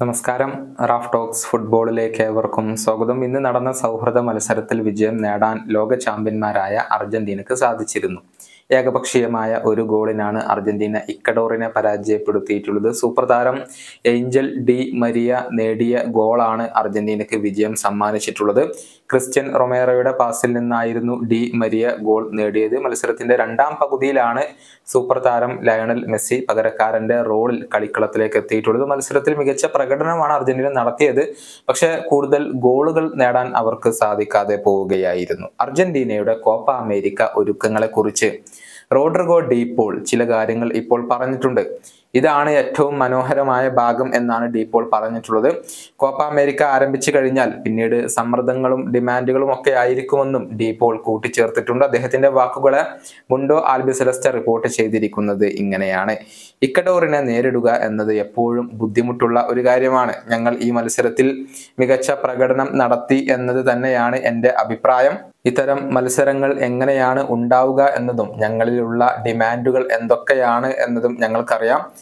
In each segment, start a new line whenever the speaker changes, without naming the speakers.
നമസ്കാരം. Raf talks ഫുട്ബോളിലേക്ക് ഏവർക്കും സ്വാഗതം. ഇന്ന് നടന്ന സൗഹൃദ മത്സരത്തിൽ വിജയം നേടാൻ ലോക ചാമ്പ്യന്മാരായ അർജന്റീനക്ക് സാധിച്ചിരുന്നു. ഏകപക്ഷീയമായ ഒരു ഗോളിനാണ് അർജന്റീന ഇക്കഡോറിനെ പരാജയപ്പെടുത്തിയിട്ടുള്ളത്. സൂപ്പർ താരം ഏഞ്ചൽ ഡി മരിയ നേടിയ ഗോളാണ് അർജന്റീനക്ക് വിജയം സമ്മാനിച്ചിട്ടുള്ളത്. ക്രിസ്ത്യൻ റൊമേറോയുടെ പാസിൽ നിന്നായിരുന്നു ഡി മരിയ ഗോൾ നേടിയത്. മത്സരത്തിന്റെ രണ്ടാം പകുതിയിലാണ് സൂപ്പർ താരം ലയണൽ മെസ്സി പകരക്കാരന്റെ റോളിൽ കളിക്കളത്തിലേക്ക് എത്തിയിട്ടുള്ളത്. മത്സരത്തിൽ മികച്ച പ്രകടനമാണ് അർജന്റീന നടത്തിയത്. പക്ഷെ കൂടുതൽ ഗോളുകൾ നേടാൻ അവർക്ക് സാധിക്കാതെ പോവുകയായിരുന്നു. അർജന്റീനയുടെ കോപ്പ അമേരിക്ക ഒരുക്കങ്ങളെ കുറിച്ച് ഡി പോൾ ചില കാര്യങ്ങൾ ഇപ്പോൾ പറഞ്ഞിട്ടുണ്ട്. ഇതാണ് ഏറ്റവും മനോഹരമായ ഭാഗം എന്നാണ് ഡീപോൾ പറഞ്ഞിട്ടുള്ളത്. കോപ്പ അമേരിക്ക ആരംഭിച്ചു കഴിഞ്ഞാൽ പിന്നീട് സമ്മർദ്ദങ്ങളും ഡിമാൻഡുകളും ഒക്കെ ആയിരിക്കുമെന്നും ഡീപോൾ കൂട്ടിച്ചേർത്തിട്ടുണ്ട്. അദ്ദേഹത്തിന്റെ വാക്കുകളെ മുണ്ടോ ആൽബിസെലസ്റ്റ റിപ്പോർട്ട് ചെയ്തിരിക്കുന്നത് ഇങ്ങനെയാണ്. ഇക്കഡോറിനെ നേരിടുക എന്നത് എപ്പോഴും ബുദ്ധിമുട്ടുള്ള ഒരു കാര്യമാണ്. ഞങ്ങൾ ഈ മത്സരത്തിൽ മികച്ച പ്രകടനം നടത്തി എന്നത് തന്നെയാണ് എന്റെ അഭിപ്രായം. ഇത്തരം മത്സരങ്ങൾ എങ്ങനെയാണ് ഉണ്ടാവുക എന്നതും ഞങ്ങളിലുള്ള ഡിമാൻഡുകൾ എന്തൊക്കെയാണ് എന്നതും ഞങ്ങൾക്കറിയാം.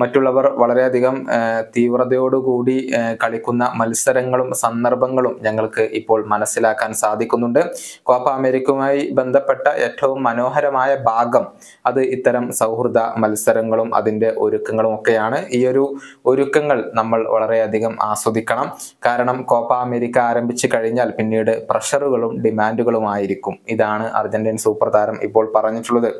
മറ്റുള്ളവർ വളരെയധികം തീവ്രതയോടുകൂടി കളിക്കുന്ന മത്സരങ്ങളും സന്ദർഭങ്ങളും ഞങ്ങൾക്ക് ഇപ്പോൾ മനസ്സിലാക്കാൻ സാധിക്കുന്നുണ്ട്. കോപ്പ അമേരിക്കയുമായി ബന്ധപ്പെട്ട ഏറ്റവും മനോഹരമായ ഭാഗം അത് ഇത്തരം സൗഹൃദ മത്സരങ്ങളും അതിന്റെ ഒരുക്കങ്ങളും ഒക്കെയാണ്. ഈ ഒരു ഒരുക്കങ്ങൾ നമ്മൾ വളരെയധികം ആസ്വദിക്കണം. കാരണം കോപ്പ അമേരിക്ക ആരംഭിച്ചു കഴിഞ്ഞാൽ പിന്നീട് പ്രഷറുകളും ഡിമാൻഡുകളുമായിരിക്കും. ഇതാണ് അർജന്റീൻ സൂപ്പർ താരം ഇപ്പോൾ പറഞ്ഞിട്ടുള്ളത്.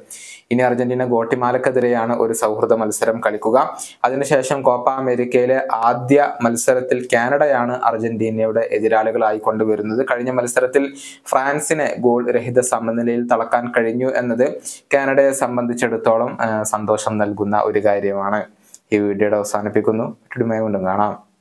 ഇനി അർജന്റീന ഗോട്ടിമാലക്കെതിരെയാണ് ഒരു സൗഹൃദ മത്സരം കളിക്കുക. അതിനുശേഷം കോപ്പ അമേരിക്കയിലെ ആദ്യ മത്സരത്തിൽ കാനഡയാണ് അർജന്റീനയുടെ എതിരാളികളായി കൊണ്ടുവരുന്നത്. കഴിഞ്ഞ മത്സരത്തിൽ ഫ്രാൻസിനെ ഗോൾ രഹിത സമനിലയിൽ തളക്കാൻ കഴിഞ്ഞു എന്നത് കാനഡയെ സംബന്ധിച്ചിടത്തോളം സന്തോഷം നൽകുന്ന ഒരു കാര്യമാണ്. ഈ വീഡിയോയുടെ അവസാനിപ്പിക്കുന്നു. കാണാം.